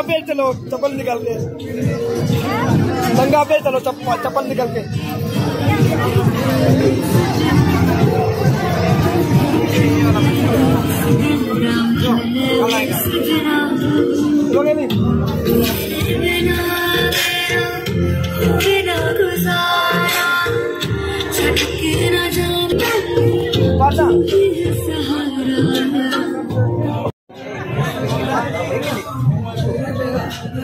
नंगा पे चलो चप्पल निकल के नंगा पे चलो चप्पल चप्पल निकल के लोगे नहीं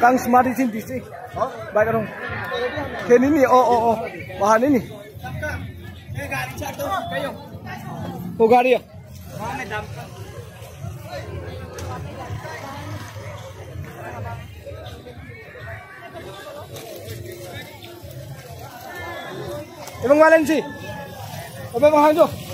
Kang smart di sini sih. Baik dong. Kayak ini oh oh oh. Bahan ini. Oh gari ya? Mana sih? Apa mahal tuh?